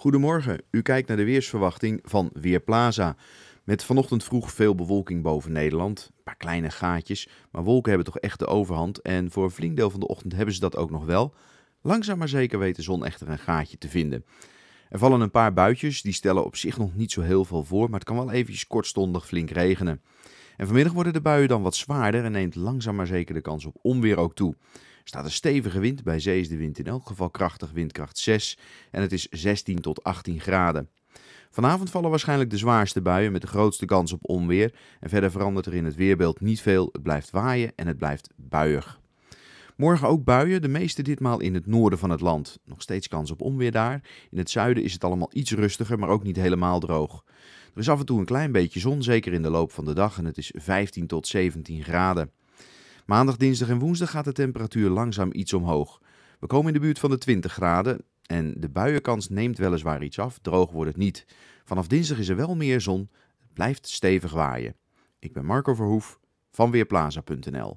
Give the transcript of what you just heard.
Goedemorgen, u kijkt naar de weersverwachting van Weerplaza. Met vanochtend vroeg veel bewolking boven Nederland. Een paar kleine gaatjes, maar wolken hebben toch echt de overhand. En voor een flink deel van de ochtend hebben ze dat ook nog wel. Langzaam maar zeker weet de zon echter een gaatje te vinden. Er vallen een paar buitjes, die stellen op zich nog niet zo heel veel voor, maar het kan wel eventjes kortstondig flink regenen. En vanmiddag worden de buien dan wat zwaarder en neemt langzaam maar zeker de kans op onweer ook toe. Staat een stevige wind, bij zee is de wind in elk geval krachtig, windkracht 6 en het is 16 tot 18 graden. Vanavond vallen waarschijnlijk de zwaarste buien met de grootste kans op onweer en verder verandert er in het weerbeeld niet veel. Het blijft waaien en het blijft buiig. Morgen ook buien, de meeste ditmaal in het noorden van het land. Nog steeds kans op onweer daar. In het zuiden is het allemaal iets rustiger, maar ook niet helemaal droog. Er is af en toe een klein beetje zon, zeker in de loop van de dag, en het is 15 tot 17 graden. Maandag, dinsdag en woensdag gaat de temperatuur langzaam iets omhoog. We komen in de buurt van de 20 graden en de buienkans neemt weliswaar iets af, droog wordt het niet. Vanaf dinsdag is er wel meer zon, het blijft stevig waaien. Ik ben Marco Verhoef van Weerplaza.nl